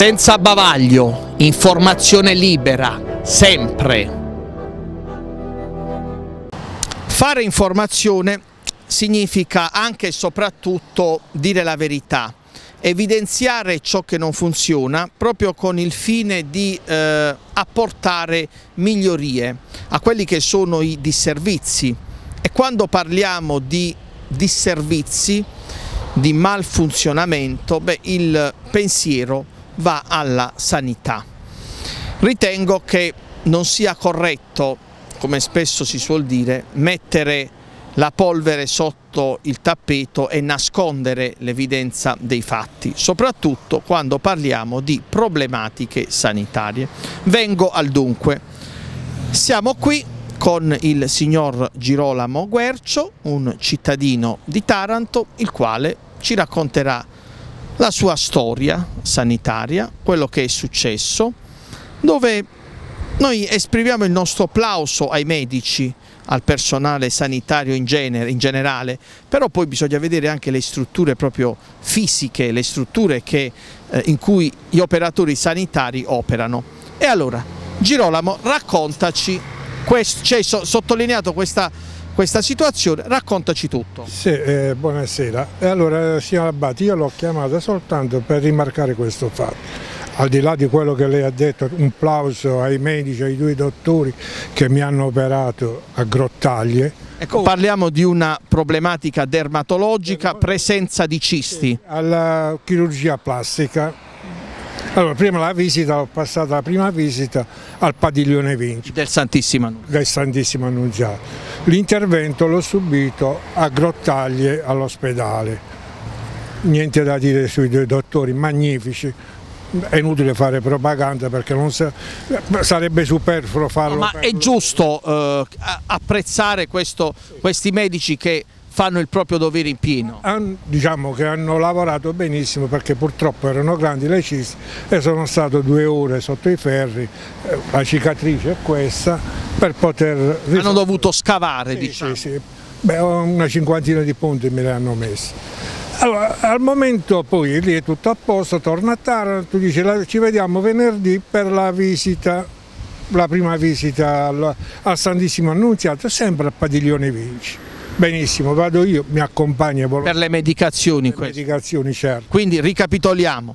Senza bavaglio, informazione libera, sempre. Fare informazione significa anche e soprattutto dire la verità, evidenziare ciò che non funziona proprio con il fine di eh, apportare migliorie a quelli che sono i disservizi e quando parliamo di disservizi, di malfunzionamento, beh, il pensiero va alla sanità. Ritengo che non sia corretto, come spesso si suol dire, mettere la polvere sotto il tappeto e nascondere l'evidenza dei fatti, soprattutto quando parliamo di problematiche sanitarie. Vengo al dunque. Siamo qui con il signor Girolamo Guercio, un cittadino di Taranto, il quale ci racconterà la sua storia sanitaria, quello che è successo, dove noi esprimiamo il nostro applauso ai medici, al personale sanitario in, genere, in, generale, però poi bisogna vedere anche le strutture proprio fisiche, le strutture che, eh, in cui gli operatori sanitari operano. E allora, Girolamo, raccontaci, ci hai so, sottolineato questa, questa, situazione, raccontaci tutto. Sì, eh, buonasera. Allora, signor Abbati, io l'ho chiamata soltanto per rimarcare questo fatto al di là di quello che lei ha detto, un plauso ai medici, ai due dottori che mi hanno operato a Grottaglie. Ecco, parliamo di una problematica dermatologica, presenza di cisti. Alla chirurgia plastica. Allora, prima la visita, ho passato la prima visita al padiglione Vinci. Del Santissimo Annunziato. Del Santissimo Annunziato. L'intervento l'ho subito a Grottaglie all'ospedale. Niente da dire sui due dottori, magnifici, è inutile fare propaganda perché sa, sarebbe superfluo farlo. No, ma è giusto eh, apprezzare questo, questi medici che fanno il proprio dovere in pieno? diciamo che hanno lavorato benissimo perché purtroppo erano grandi le cisti e sono stato due ore sotto i ferri, eh, la cicatrice è questa, per poter... Hanno dovuto scavare sì, diciamo. Sì, sì. Beh, una cinquantina di punti me le hanno messi. Allora, al momento poi lì è tutto a posto, torna a Taranto, dice ci vediamo venerdì per la visita, la prima visita al, al Santissimo Annunziato, sempre al Padiglione Vinci. Benissimo, vado io, mi accompagna. Per le medicazioni? Per le medicazioni, certo. Quindi ricapitoliamo,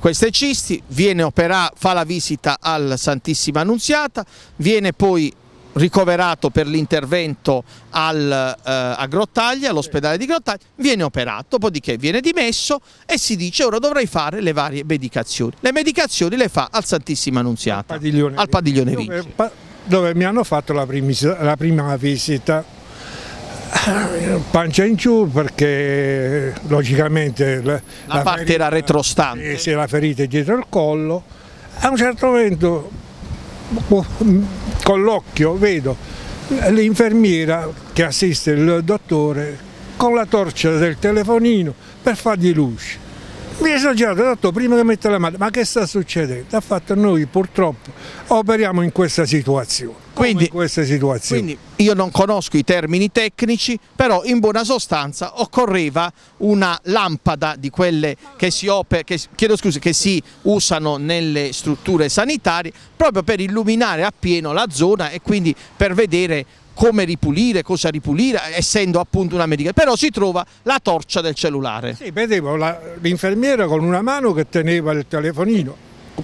queste cisti, viene opera, fa la visita al Santissima Annunziata, viene poi ricoverato per l'intervento eh, a Grottaglia, all'ospedale di Grottaglia, viene operato, dopodiché viene dimesso e si dice ora dovrai fare le varie medicazioni. Le medicazioni le fa al Santissima Annunziata, al Padiglione, al padiglione dove, dove, mi hanno fatto la, primis, la prima visita pancia in giù perché logicamente la, la, la parte ferita, era retrostante. Eh, sì, la ferita è dietro il collo. A un certo momento con l'occhio vedo l'infermiera che assiste il dottore con la torcia del telefonino per fargli luce. Mi è esagerato, ho detto prima che mette la mano, ma che sta succedendo? Ha fatto noi purtroppo operiamo in questa situazione. Quindi, quindi, io non conosco i termini tecnici, però in buona sostanza occorreva una lampada di quelle che si, che, scusi, che si usano nelle strutture sanitarie proprio per illuminare appieno la zona e quindi per vedere come ripulire, cosa ripulire, essendo appunto una medica, però si trova la torcia del cellulare. Sì, vedevo l'infermiera con una mano che teneva il telefonino,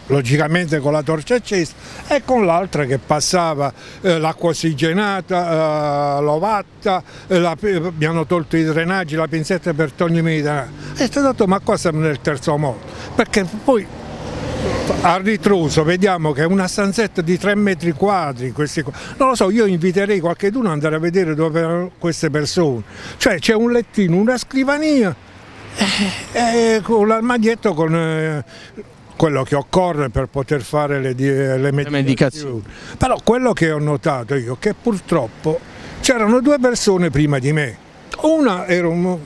logicamente con la torcia accesa e con l'altra che passava eh, l'acqua ossigenata, eh, l'ovatta, eh, la, mi hanno tolto i drenaggi, la pinzetta per togliermi i drenaggi. E ho detto ma qua siamo nel terzo mondo, perché poi a ritroso vediamo che è una stanzetta di 3 metri quadri, questi non lo so, io inviterei qualcuno ad andare a vedere dove erano queste persone, cioè c'è un lettino, una scrivania, eh, eh, con l'armadietto con eh, quello che occorre per poter fare le, le, medicazioni. le medicazioni. Però quello che ho notato io è che purtroppo c'erano due persone prima di me, una era un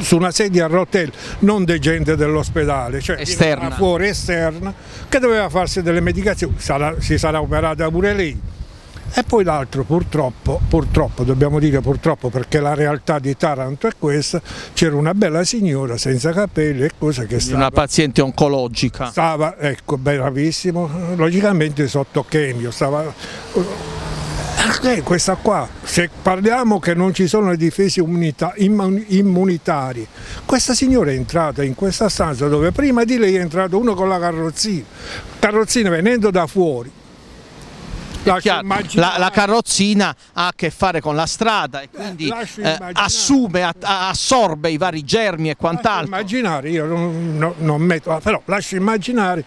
su una sedia a rotelle, non di gente dell'ospedale, cioè esterna. fuori esterna, che doveva farsi delle medicazioni, sarà, si sarà operata pure lei. E poi l'altro purtroppo, purtroppo, dobbiamo dire purtroppo perché la realtà di Taranto è questa, c'era una bella signora senza capelli e cose che stava... Una paziente oncologica. Stava, ecco, bravissimo, logicamente sotto chemio, stava... Eh, questa qua, se parliamo che non ci sono le difese immunitarie, questa signora è entrata in questa stanza dove prima di lei è entrato uno con la carrozzina, carrozzina venendo da fuori, la, la, carrozzina ha a che fare con la strada e quindi eh, assume, a, assorbe i vari germi e quant'altro. immaginare, io non, non, non metto, però lascio immaginare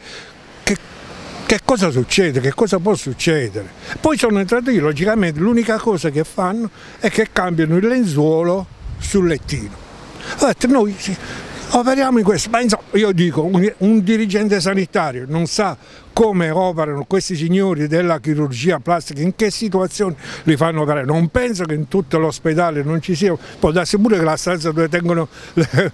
che cosa succede, che cosa può succedere. Poi sono entrato io, logicamente l'unica cosa che fanno è che cambiano il lenzuolo sul lettino. Noi operiamo in questo, ma insomma, io dico, un, un, dirigente sanitario non sa come operano questi signori della chirurgia plastica, in che situazioni li fanno operare. Non penso che in tutto l'ospedale non ci sia, può darsi pure che la stanza dove tengono le,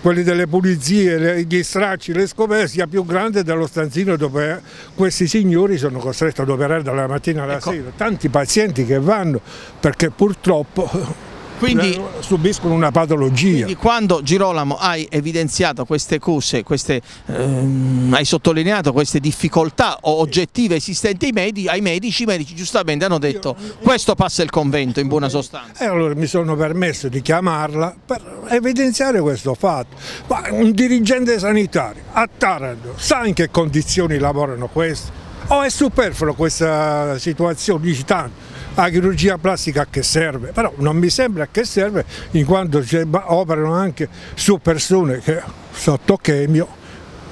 quelli delle pulizie, le, gli stracci, le scoperte sia più grande dello stanzino dove questi signori sono costretti ad operare dalla mattina alla ecco. sera. Tanti pazienti che vanno perché purtroppo quindi, eh, subiscono una patologia. Quindi quando Girolamo hai evidenziato queste cose, queste, ehm, hai sottolineato queste difficoltà oggettive esistenti ai medici, ai medici, i medici giustamente hanno detto io, questo passa il convento in buona sostanza. E allora mi sono permesso di chiamarla per evidenziare questo fatto. Ma un dirigente sanitario a Taranto sa in che condizioni lavorano questi? O è superfluo questa situazione? Dici tanto la chirurgia plastica a che serve, però non mi sembra che serve in quanto operano anche su persone che sotto chemio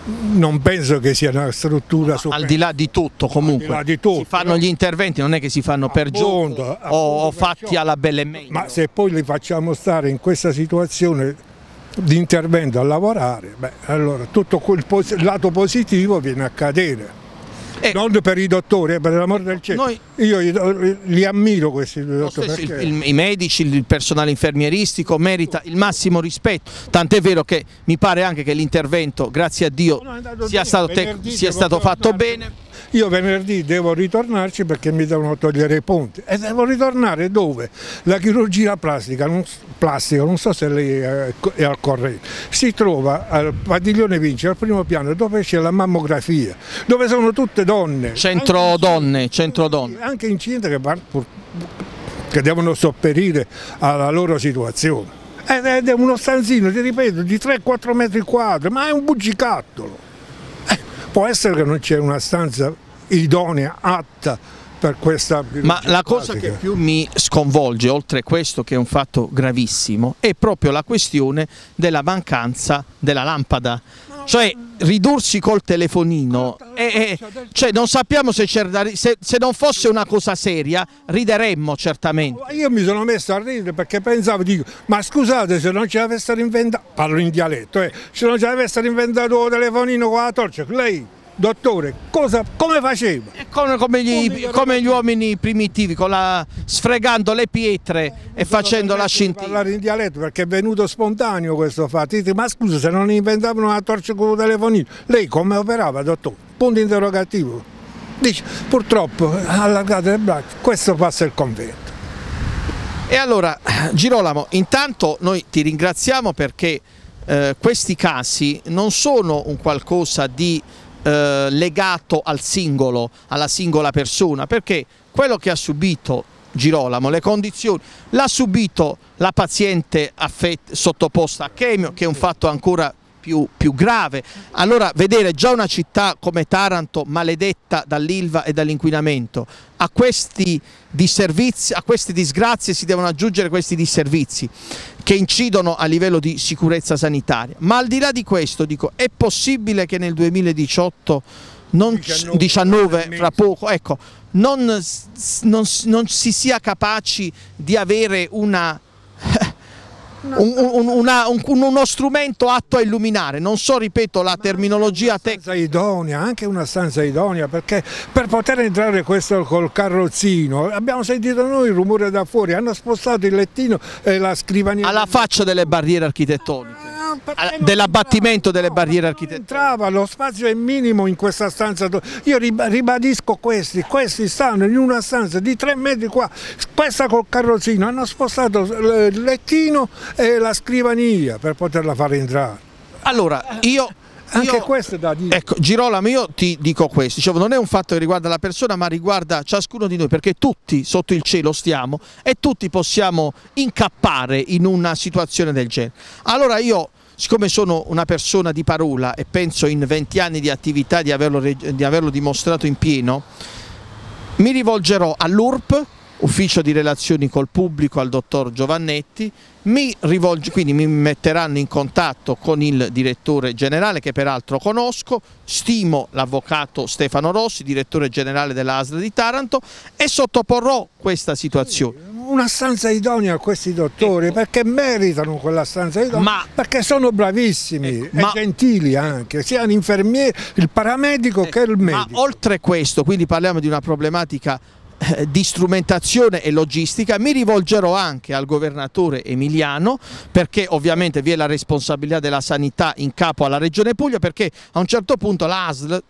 non penso che sia una struttura no, al di là di tutto comunque di tutto, si fanno no? gli interventi non è che si fanno per appunto, gioco appunto, o, fatti alla belle e meglio ma se poi li facciamo stare in questa situazione di intervento a lavorare beh, allora tutto quel lato positivo viene a cadere eh, non per i dottori, eh, per l'amore del cielo. Noi, Io li ammiro questi dottori. Perché... Il, I medici, il personale infermieristico merita il massimo rispetto, tant'è vero che mi pare anche che l'intervento, grazie a Dio, sia stato, sia stato fatto bene. Io venerdì devo ritornarci perché mi devono togliere i ponti e devo ritornare dove? La chirurgia plastica, non, plastica, non so se lei è al corrente, si trova al padiglione Vinci, al primo piano, dove c'è la mammografia, dove sono tutte donne. Centro donne, centro donne. Anche incinte che, che devono sopperire alla loro situazione. Ed è uno stanzino, ti ripeto, di 3-4 metri quadri, ma è un bugicattolo. Può essere che non c'è una stanza idonea, atta per questa Ma la cosa pratica. che più mi sconvolge, oltre a questo che è un fatto gravissimo, è proprio la questione della mancanza della lampada. Cioè ridursi col telefonino, e, e, cioè non sappiamo se, se, se, non fosse una cosa seria rideremmo certamente. Io mi sono messo a ridere perché pensavo, dico, ma scusate se non ci avessero inventato, parlo in dialetto, eh, se non ci avessero inventato il telefonino con la torcia, lei Dottore, cosa, come faceva? Come, come, gli, come, gli, uomini primitivi, la, sfregando le pietre e facendo la scintilla. parlare in dialetto perché è venuto spontaneo questo fatto. Dite, ma scusa, se non inventavano una torcia con un telefonino, lei come operava, dottore? Punto interrogativo. Dice, purtroppo, allargate le braccia, questo passa il convento. E allora, Girolamo, intanto noi ti ringraziamo perché eh, questi casi non sono un qualcosa di eh, legato al singolo, alla singola persona, perché quello che ha subito Girolamo, le condizioni, l'ha subito la paziente sottoposta a chemio, che è un fatto ancora più, più, grave. Allora vedere già una città come Taranto maledetta dall'Ilva e dall'inquinamento, a, a queste disgrazie si devono aggiungere questi disservizi che incidono a livello di sicurezza sanitaria. Ma al di là di questo, dico, è possibile che nel 2018, non 19, 19 fra poco, ecco, non, non, non si sia capaci di avere una un, un, una, un, uno strumento atto a illuminare, non so, ripeto, la terminologia tecnica. idonea, anche una stanza idonea, perché per poter entrare questo col carrozzino, abbiamo sentito noi il rumore da fuori, hanno spostato il lettino e la scrivania. Alla faccia delle barriere architettoniche. Dell'abbattimento delle barriere architettoniche. Entrava, lo spazio è minimo in questa stanza. Io ribadisco questi, questi stanno in una stanza di tre metri qua, questa col carrozzino, hanno spostato il lettino e la scrivania per poterla fare entrare. Allora, io anche io, questo è da dire. Ecco, Girolamo, io ti dico questo, Dicevo, non è un fatto che riguarda la persona, ma riguarda ciascuno di noi, perché tutti sotto il cielo stiamo e tutti possiamo incappare in una situazione del genere. Allora io siccome sono una persona di parola e penso in 20 anni di attività di averlo, di averlo dimostrato in pieno, mi rivolgerò all'URP, ufficio di relazioni col pubblico, al dottor Giovannetti, mi rivolge, quindi mi metteranno in contatto con il direttore generale che peraltro conosco, stimo l'avvocato Stefano Rossi, direttore generale dell'ASL di Taranto e sottoporrò questa situazione. Una stanza idonea a questi dottori ecco. perché meritano quella stanza idonea, ma, perché sono bravissimi ecco, e ma, gentili anche, sia l'infermiere, il paramedico ecco, che il medico. Ma oltre questo, quindi parliamo di una problematica eh, di strumentazione e logistica, mi rivolgerò anche al governatore Emiliano perché ovviamente vi è la responsabilità della sanità in capo alla Regione Puglia perché a un certo punto l'ASL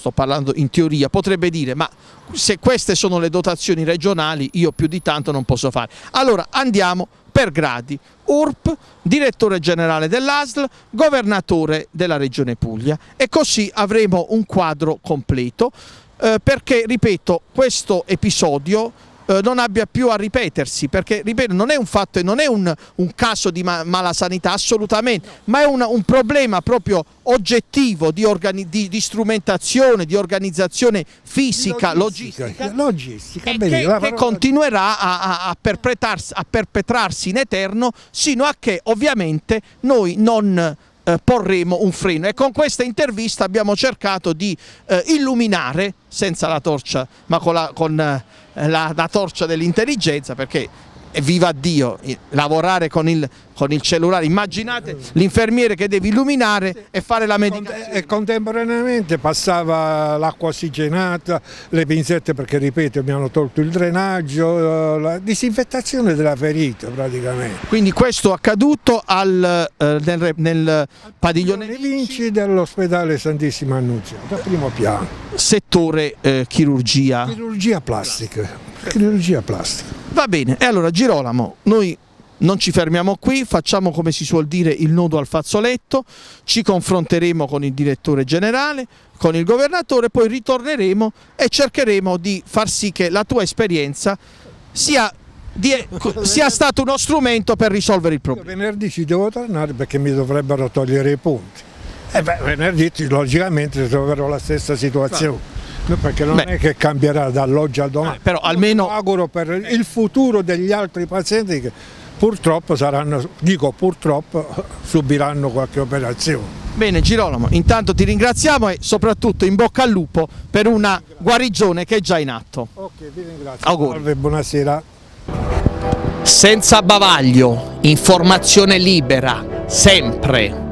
sto parlando in teoria, potrebbe dire ma se queste sono le dotazioni regionali io più di tanto non posso fare. Allora andiamo per gradi, URP, direttore generale dell'ASL, governatore della regione Puglia e così avremo un quadro completo eh, perché, ripeto, questo episodio eh, non abbia più a ripetersi, perché ripeto, non è un fatto e non è un, un caso di ma mala sanità, assolutamente, ma è una, un problema proprio oggettivo di, di, di, strumentazione, di organizzazione fisica, logistica, logistica, logistica bene, che, che, continuerà a, a, a, perpetrarsi, a perpetrarsi in eterno sino a che ovviamente noi non eh, porremo un freno. E con questa intervista abbiamo cercato di eh, illuminare senza la torcia ma con la, con, eh, la, la torcia dell'intelligenza perché viva Dio, lavorare con il, con il cellulare, immaginate l'infermiere che deve illuminare e fare la medicazione. E contemporaneamente passava l'acqua ossigenata, le pinzette perché ripeto mi hanno tolto il drenaggio, la disinfettazione della ferita praticamente. Quindi questo accaduto al, eh, nel, nel padiglione Vinci dell'ospedale Santissima Annunziata, primo piano. Settore eh, chirurgia. Chirurgia plastica. Chirurgia plastica. Va bene, e allora Girolamo, noi non ci fermiamo qui, facciamo come si suol dire il nodo al fazzoletto, ci confronteremo con il direttore generale, con il governatore, poi ritorneremo e cercheremo di far sì che la tua esperienza sia, di, sia stato uno strumento per risolvere il problema. Io venerdì ci devo tornare perché mi dovrebbero togliere i punti. E beh, venerdì logicamente troverò la stessa situazione perché non Beh. è che cambierà dall'oggi al domani. Eh, però almeno... Mi auguro per il futuro degli altri pazienti che purtroppo saranno, dico purtroppo, subiranno qualche operazione. Bene Girolamo, intanto ti ringraziamo e soprattutto in bocca al lupo per una guarigione che è già in atto. Ok, vi ringrazio. Auguri. Salve, buonasera. Senza bavaglio, informazione libera, sempre.